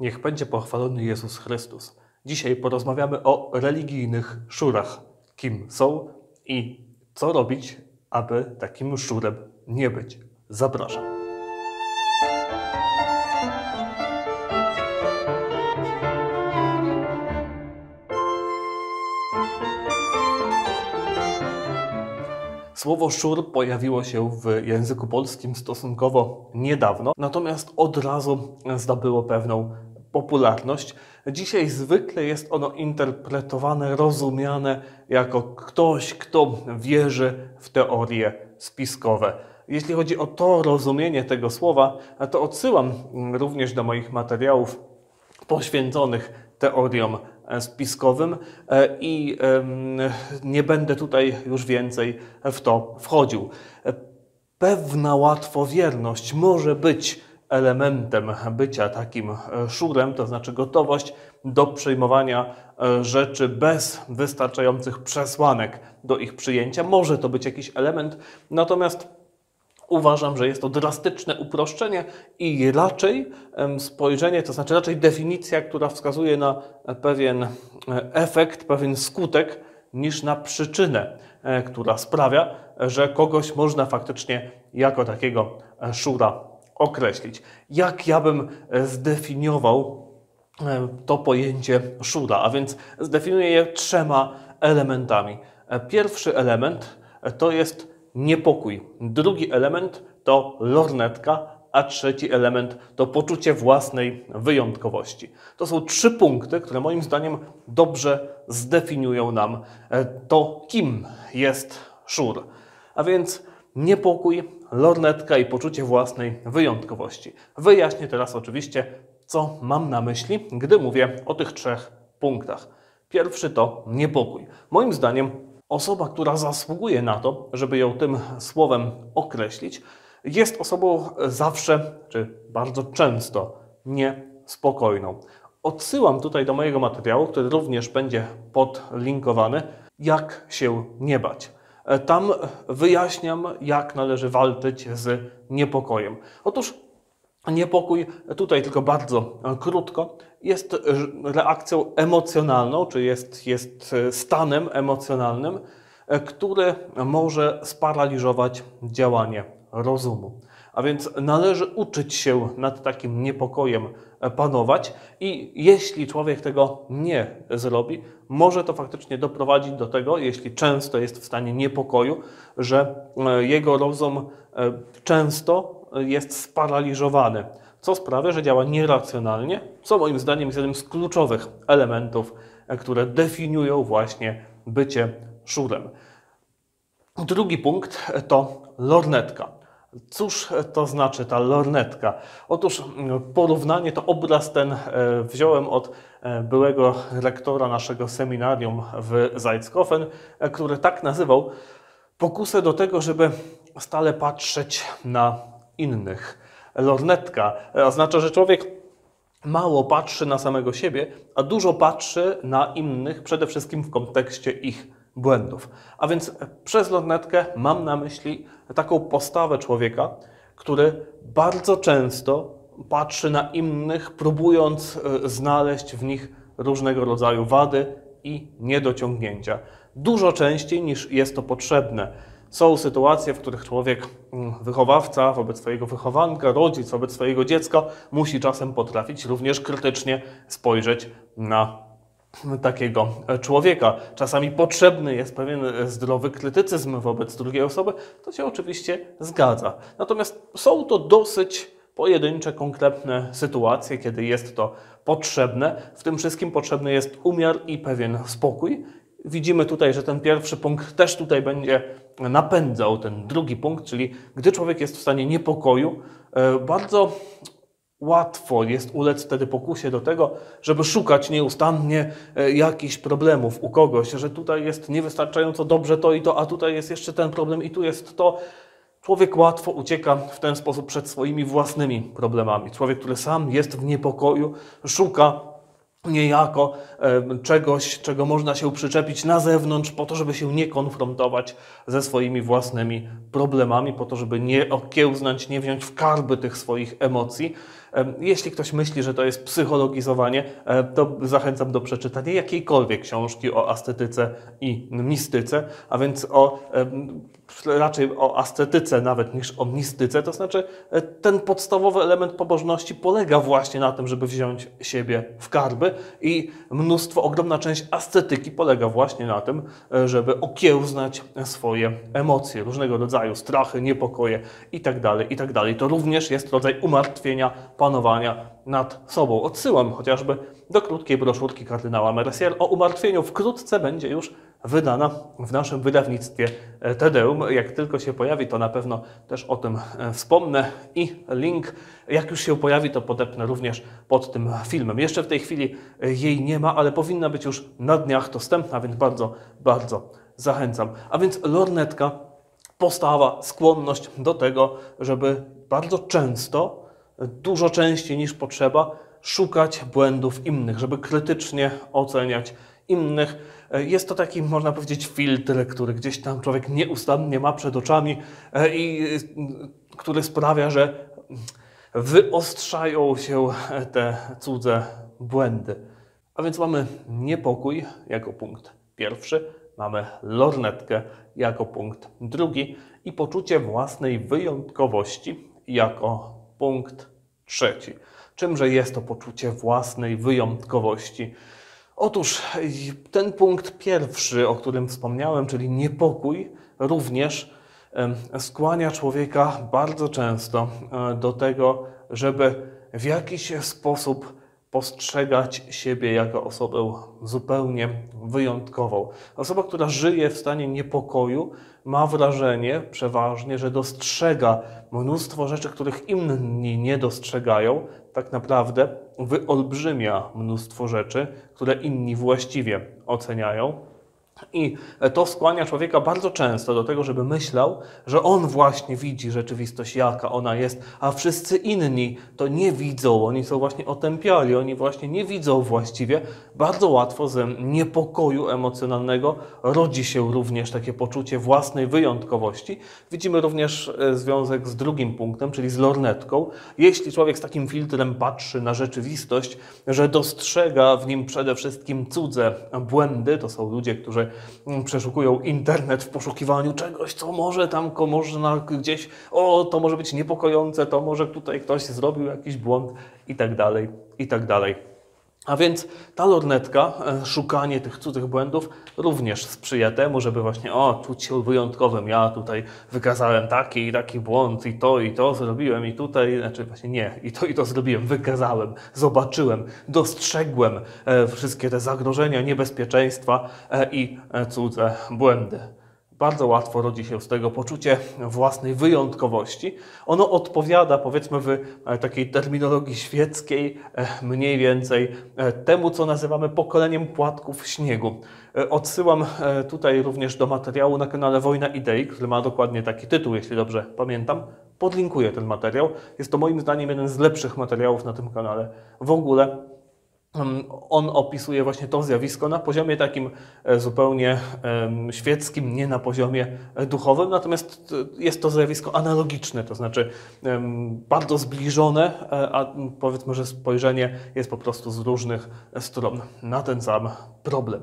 Niech będzie pochwalony Jezus Chrystus. Dzisiaj porozmawiamy o religijnych szurach. Kim są i co robić, aby takim szurem nie być. Zapraszam. Słowo szur pojawiło się w języku polskim stosunkowo niedawno, natomiast od razu zdobyło pewną popularność. Dzisiaj zwykle jest ono interpretowane, rozumiane jako ktoś, kto wierzy w teorie spiskowe. Jeśli chodzi o to rozumienie tego słowa, to odsyłam również do moich materiałów poświęconych teoriom spiskowym i nie będę tutaj już więcej w to wchodził. Pewna łatwowierność może być elementem bycia takim szurem, to znaczy gotowość do przyjmowania rzeczy bez wystarczających przesłanek do ich przyjęcia. Może to być jakiś element, natomiast Uważam, że jest to drastyczne uproszczenie i raczej spojrzenie, to znaczy raczej definicja, która wskazuje na pewien efekt, pewien skutek, niż na przyczynę, e, która sprawia, że kogoś można faktycznie jako takiego szura określić. Jak ja bym zdefiniował e, to pojęcie szura? A więc zdefiniuję je trzema elementami. E, pierwszy element to jest niepokój. Drugi element to lornetka, a trzeci element to poczucie własnej wyjątkowości. To są trzy punkty, które moim zdaniem dobrze zdefiniują nam e, to, kim jest szur. A więc niepokój, lornetka i poczucie własnej wyjątkowości. Wyjaśnię teraz oczywiście, co mam na myśli, gdy mówię o tych trzech punktach. Pierwszy to niepokój. Moim zdaniem Osoba, która zasługuje na to, żeby ją tym słowem określić, jest osobą zawsze, czy bardzo często niespokojną. Odsyłam tutaj do mojego materiału, który również będzie podlinkowany, jak się nie bać. Tam wyjaśniam, jak należy walczyć z niepokojem. Otóż niepokój, tutaj tylko bardzo krótko, jest reakcją emocjonalną, czy jest, jest stanem emocjonalnym, który może sparaliżować działanie rozumu. A więc należy uczyć się nad takim niepokojem panować, i jeśli człowiek tego nie zrobi, może to faktycznie doprowadzić do tego, jeśli często jest w stanie niepokoju, że jego rozum często jest sparaliżowany co sprawia, że działa nieracjonalnie, co moim zdaniem jest jednym z kluczowych elementów, e, które definiują właśnie bycie szurem. Drugi punkt to lornetka. Cóż to znaczy ta lornetka? Otóż porównanie to obraz ten e, wziąłem od e, byłego rektora naszego seminarium w Zajckofen, który tak nazywał pokusę do tego, żeby stale patrzeć na innych lornetka oznacza, że człowiek mało patrzy na samego siebie, a dużo patrzy na innych, przede wszystkim w kontekście ich błędów. A więc przez lornetkę mam na myśli taką postawę człowieka, który bardzo często patrzy na innych, próbując e, znaleźć w nich różnego rodzaju wady i niedociągnięcia. Dużo częściej niż jest to potrzebne. Są sytuacje, w których człowiek, mm, wychowawca wobec swojego wychowanka, rodzic wobec swojego dziecka musi czasem potrafić również krytycznie spojrzeć na takiego człowieka. Czasami potrzebny jest pewien zdrowy krytycyzm wobec drugiej osoby, to się oczywiście zgadza. Natomiast są to dosyć pojedyncze, konkretne sytuacje, kiedy jest to potrzebne. W tym wszystkim potrzebny jest umiar i pewien spokój. Widzimy tutaj, że ten pierwszy punkt też tutaj będzie napędzał ten drugi punkt, czyli gdy człowiek jest w stanie niepokoju, e, bardzo łatwo jest ulec wtedy pokusie do tego, żeby szukać nieustannie e, jakichś problemów u kogoś, że tutaj jest niewystarczająco dobrze to i to, a tutaj jest jeszcze ten problem i tu jest to. Człowiek łatwo ucieka w ten sposób przed swoimi własnymi problemami. Człowiek, który sam jest w niepokoju, szuka niejako czegoś, czego można się przyczepić na zewnątrz, po to, żeby się nie konfrontować ze swoimi własnymi problemami, po to, żeby nie okiełznać, nie wziąć w karby tych swoich emocji. Jeśli ktoś myśli, że to jest psychologizowanie, e, to zachęcam do przeczytania jakiejkolwiek książki o estetyce i mistyce, a więc o, raczej o ascetyce nawet niż o mistyce. To znaczy, e, ten podstawowy element pobożności polega właśnie na tym, żeby wziąć siebie w karby i mnóstwo, ogromna część ascetyki polega właśnie na tym, e, żeby okiełznać swoje emocje, różnego rodzaju strachy, niepokoje itd., itd. To również jest rodzaj umartwienia, panowania nad sobą. Odsyłam chociażby do krótkiej broszurki kardynała Mercier o umartwieniu. Wkrótce będzie już wydana w naszym wydawnictwie e, Tedeum. Jak tylko się pojawi, to na pewno też o tym e, wspomnę i link, jak już się pojawi, to podepnę również pod tym filmem. Jeszcze w tej chwili e, jej nie ma, ale powinna być już na dniach dostępna, więc bardzo, bardzo zachęcam. A więc lornetka, postawa, skłonność do tego, żeby bardzo często, dużo częściej niż potrzeba, szukać błędów innych, żeby krytycznie oceniać innych. Jest to taki, można powiedzieć, filtr, który gdzieś tam człowiek nieustannie ma przed oczami e, i y, który sprawia, że wyostrzają się te cudze błędy. A więc mamy niepokój jako punkt pierwszy, mamy lornetkę jako punkt drugi i poczucie własnej wyjątkowości jako punkt trzeci. Czymże jest to poczucie własnej wyjątkowości? Otóż ten punkt pierwszy, o którym wspomniałem, czyli niepokój, również skłania człowieka bardzo często e, do tego, żeby w jakiś sposób postrzegać siebie jako osobę zupełnie wyjątkową. Osoba, która żyje w stanie niepokoju, ma wrażenie przeważnie, że dostrzega mnóstwo rzeczy, których inni nie dostrzegają. Tak naprawdę wyolbrzymia mnóstwo rzeczy, które inni właściwie oceniają. I to skłania człowieka bardzo często do tego, żeby myślał, że on właśnie widzi rzeczywistość, jaka ona jest, a wszyscy inni to nie widzą, oni są właśnie otępiali, oni właśnie nie widzą właściwie. Bardzo łatwo ze niepokoju emocjonalnego rodzi się również takie poczucie własnej wyjątkowości. Widzimy również e, związek z drugim punktem, czyli z lornetką. Jeśli człowiek z takim filtrem patrzy na rzeczywistość, że dostrzega w nim przede wszystkim cudze błędy, to są ludzie, którzy przeszukują internet w poszukiwaniu czegoś, co może tam można gdzieś, o, to może być niepokojące, to może tutaj ktoś zrobił jakiś błąd i tak dalej, i tak dalej. A więc ta lornetka, e, szukanie tych cudzych błędów również sprzyja temu, żeby właśnie, o, czuć się wyjątkowym. Ja tutaj wykazałem taki i taki błąd i to i to zrobiłem i tutaj, znaczy właśnie nie, i to i to zrobiłem, wykazałem, zobaczyłem, dostrzegłem e, wszystkie te zagrożenia, niebezpieczeństwa e, i cudze błędy bardzo łatwo rodzi się z tego poczucie własnej wyjątkowości. Ono odpowiada, powiedzmy, w e, takiej terminologii świeckiej, e, mniej więcej e, temu, co nazywamy pokoleniem płatków śniegu. Odsyłam tutaj również do materiału na kanale Wojna Idei, który ma dokładnie taki tytuł, jeśli dobrze pamiętam. Podlinkuję ten materiał. Jest to moim zdaniem jeden z lepszych materiałów na tym kanale w ogóle. On opisuje właśnie to zjawisko na poziomie takim e, zupełnie świeckim, nie na poziomie e, duchowym, natomiast e, jest to zjawisko analogiczne, to znaczy bardzo zbliżone, a powiedzmy, że spojrzenie jest po prostu z różnych stron na ten sam problem.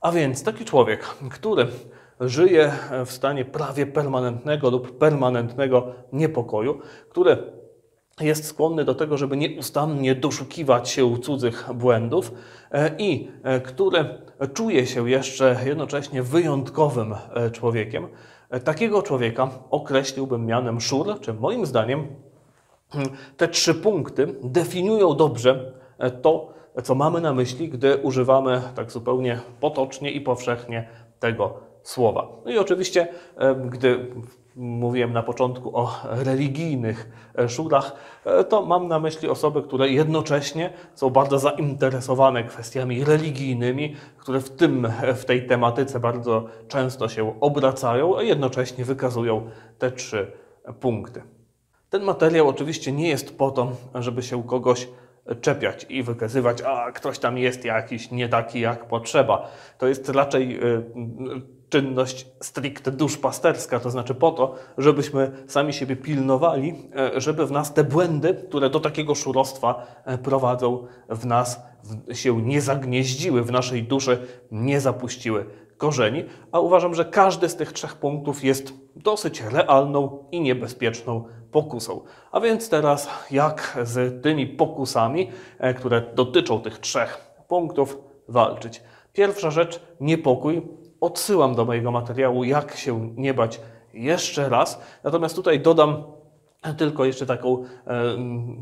A więc taki człowiek, który żyje w stanie prawie permanentnego lub permanentnego niepokoju, który jest skłonny do tego, żeby nieustannie doszukiwać się cudzych błędów e, i e, który czuje się jeszcze jednocześnie wyjątkowym e, człowiekiem. Takiego człowieka określiłbym mianem szur, czy moim zdaniem mm, te trzy punkty definiują dobrze to, co mamy na myśli, gdy używamy tak zupełnie potocznie i powszechnie tego słowa. No i oczywiście, gdy mówiłem na początku o religijnych e, szurach, e, to mam na myśli osoby, które jednocześnie są bardzo zainteresowane kwestiami religijnymi, które w, tym, w tej tematyce bardzo często się obracają, a jednocześnie wykazują te trzy punkty. Ten materiał oczywiście nie jest po to, żeby się kogoś czepiać i wykazywać, a ktoś tam jest jakiś nie taki jak potrzeba. To jest raczej y, czynność stricte duszpasterska, to znaczy po to, żebyśmy sami siebie pilnowali, e, żeby w nas te błędy, które do takiego szurostwa e, prowadzą, w nas się nie zagnieździły, w naszej duszy nie zapuściły korzeni. A uważam, że każdy z tych trzech punktów jest dosyć realną i niebezpieczną pokusą. A więc teraz jak z tymi pokusami, e, które dotyczą tych trzech punktów, walczyć? Pierwsza rzecz, niepokój odsyłam do mojego materiału, jak się nie bać jeszcze raz. Natomiast tutaj dodam tylko jeszcze taką, e,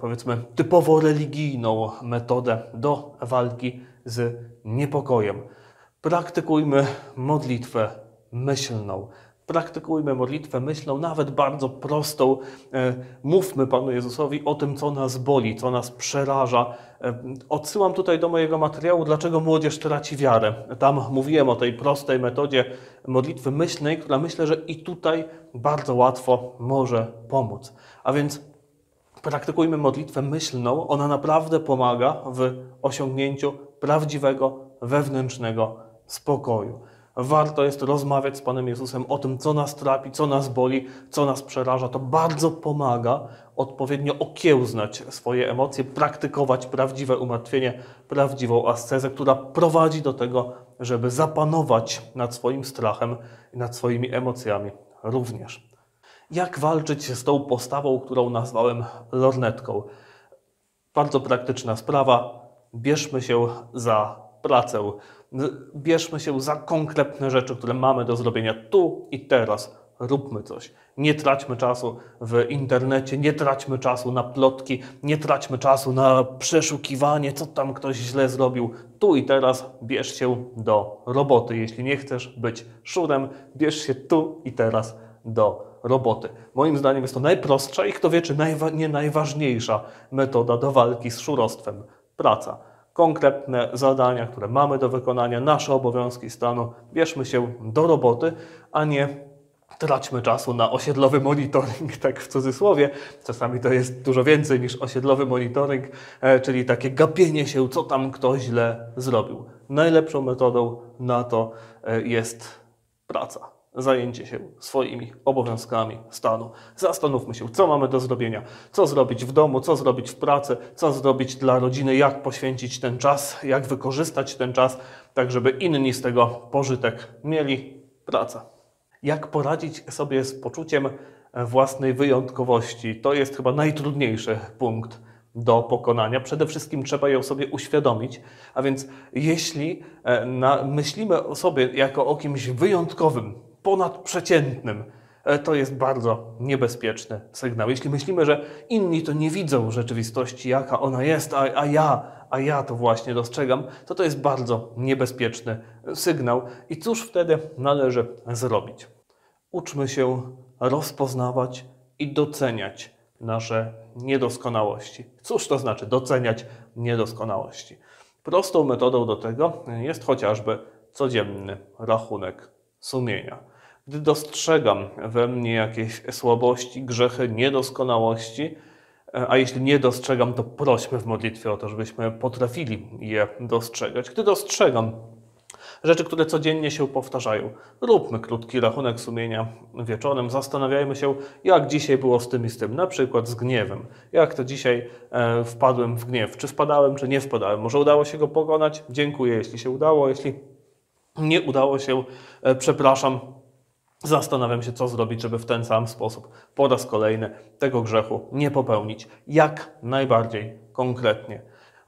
powiedzmy, typowo religijną metodę do walki z niepokojem. Praktykujmy modlitwę myślną praktykujmy modlitwę myślą, nawet bardzo prostą. E, mówmy Panu Jezusowi o tym, co nas boli, co nas przeraża. E, odsyłam tutaj do mojego materiału, dlaczego młodzież traci wiarę. Tam mówiłem o tej prostej metodzie modlitwy myślnej, która myślę, że i tutaj bardzo łatwo może pomóc. A więc praktykujmy modlitwę myślną. Ona naprawdę pomaga w osiągnięciu prawdziwego, wewnętrznego spokoju warto jest rozmawiać z Panem Jezusem o tym, co nas trapi, co nas boli, co nas przeraża. To bardzo pomaga odpowiednio okiełznać swoje emocje, praktykować prawdziwe umartwienie, prawdziwą ascezę, która prowadzi do tego, żeby zapanować nad swoim strachem i nad swoimi emocjami również. Jak walczyć z tą postawą, którą nazwałem lornetką? Bardzo praktyczna sprawa. Bierzmy się za pracę bierzmy się za konkretne rzeczy, które mamy do zrobienia tu i teraz. Róbmy coś. Nie traćmy czasu w internecie, nie traćmy czasu na plotki, nie traćmy czasu na przeszukiwanie, co tam ktoś źle zrobił. Tu i teraz bierz się do roboty. Jeśli nie chcesz być szurem, bierz się tu i teraz do roboty. Moim zdaniem jest to najprostsza i kto wie, czy najwa nie najważniejsza metoda do walki z szurostwem. Praca konkretne zadania, które mamy do wykonania, nasze obowiązki stanu, bierzmy się do roboty, a nie traćmy czasu na osiedlowy monitoring, tak w cudzysłowie. Czasami to jest dużo więcej niż osiedlowy monitoring, e, czyli takie gapienie się, co tam ktoś źle zrobił. Najlepszą metodą na to e, jest praca zajęcie się swoimi obowiązkami stanu. Zastanówmy się, co mamy do zrobienia, co zrobić w domu, co zrobić w pracy, co zrobić dla rodziny, jak poświęcić ten czas, jak wykorzystać ten czas, tak żeby inni z tego pożytek mieli. Praca. Jak poradzić sobie z poczuciem własnej wyjątkowości? To jest chyba najtrudniejszy punkt do pokonania. Przede wszystkim trzeba ją sobie uświadomić, a więc jeśli e, myślimy o sobie jako o kimś wyjątkowym, ponadprzeciętnym, e, to jest bardzo niebezpieczny sygnał. Jeśli myślimy, że inni to nie widzą rzeczywistości, jaka ona jest, a, a ja, a ja to właśnie dostrzegam, to to jest bardzo niebezpieczny sygnał. I cóż wtedy należy zrobić? Uczmy się rozpoznawać i doceniać nasze niedoskonałości. Cóż to znaczy doceniać niedoskonałości? Prostą metodą do tego jest chociażby codzienny rachunek sumienia. Gdy dostrzegam we mnie jakieś słabości, grzechy, niedoskonałości, e, a jeśli nie dostrzegam, to prośmy w modlitwie o to, żebyśmy potrafili je dostrzegać. Gdy dostrzegam rzeczy, które codziennie się powtarzają, róbmy krótki rachunek sumienia wieczorem, zastanawiajmy się, jak dzisiaj było z tym i z tym, na przykład z gniewem. Jak to dzisiaj e, wpadłem w gniew? Czy wpadałem, czy nie wpadałem? Może udało się go pokonać? Dziękuję, jeśli się udało. Jeśli nie udało się, e, przepraszam, Zastanawiam się, co zrobić, żeby w ten sam sposób po raz kolejny tego grzechu nie popełnić. Jak najbardziej konkretnie.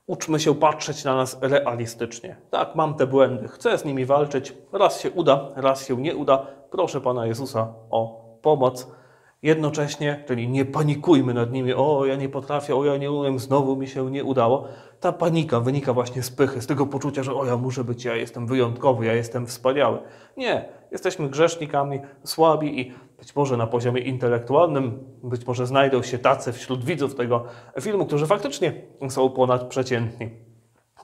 Uczmy się patrzeć na nas realistycznie. Tak, mam te błędy, chcę z nimi walczyć. Raz się uda, raz się nie uda. Proszę Pana Jezusa o pomoc. Jednocześnie, czyli nie panikujmy nad nimi, o ja nie potrafię, o ja nie umiem, znowu mi się nie udało. Ta panika wynika właśnie z pychy, z tego poczucia, że o ja muszę być, ja jestem wyjątkowy, ja jestem wspaniały. Nie, jesteśmy grzesznikami, słabi i być może na poziomie intelektualnym, być może znajdą się tacy wśród widzów tego filmu, którzy faktycznie są ponadprzeciętni.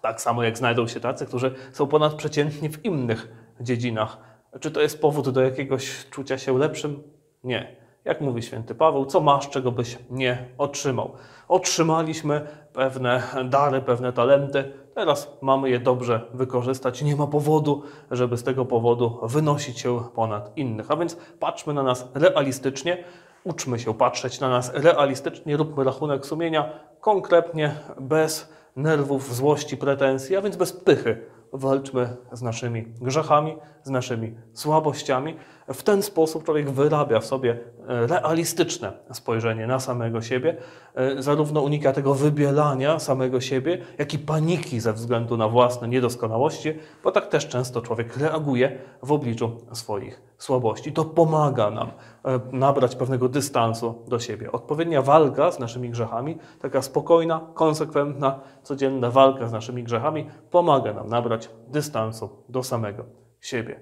Tak samo jak znajdą się tacy, którzy są ponadprzeciętni w innych dziedzinach. Czy to jest powód do jakiegoś czucia się lepszym? Nie Jak mówi święty Paweł, co masz, czego byś nie otrzymał. Otrzymaliśmy pewne dary, pewne talenty, teraz mamy je dobrze wykorzystać. Nie ma powodu, żeby z tego powodu wynosić się ponad innych. A więc patrzmy na nas realistycznie, uczmy się patrzeć na nas realistycznie, róbmy rachunek sumienia konkretnie, bez nerwów, złości, pretensji, a więc bez pychy walczmy z naszymi grzechami, z naszymi słabościami. W ten sposób człowiek wyrabia w sobie e, realistyczne spojrzenie na samego siebie, e, zarówno unika tego wybielania samego siebie, jak i paniki ze względu na własne niedoskonałości, bo tak też często człowiek reaguje w obliczu swoich słabości. To pomaga nam e, nabrać pewnego dystansu do siebie. Odpowiednia walka z naszymi grzechami, taka spokojna, konsekwentna, codzienna walka z naszymi grzechami pomaga nam nabrać dystansu do samego siebie.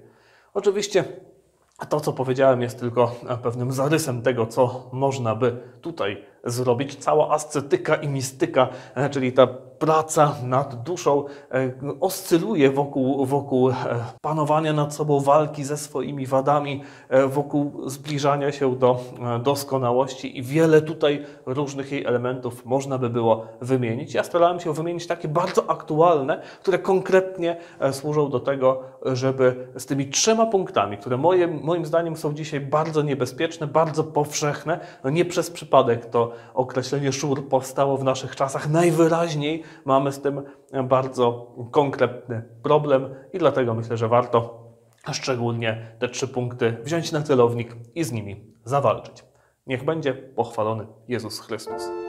Oczywiście to, co powiedziałem, jest tylko pewnym zarysem tego, co można by tutaj zrobić. Cała ascetyka i mistyka, e, czyli ta praca nad duszą e, oscyluje wokół, wokół e, panowania nad sobą, walki ze swoimi wadami, wokół zbliżania się do doskonałości i wiele tutaj różnych jej elementów można by było wymienić. Ja starałem się wymienić takie bardzo aktualne, które konkretnie służą do tego, żeby z tymi trzema punktami, które moje, moim zdaniem są dzisiaj bardzo niebezpieczne, bardzo powszechne, no nie przez przypadek to określenie szur powstało w naszych czasach. Najwyraźniej mamy z tym bardzo konkretny problem i dlatego myślę, że warto szczególnie te trzy punkty wziąć na celownik i z nimi zawalczyć. Niech będzie pochwalony Jezus Chrystus.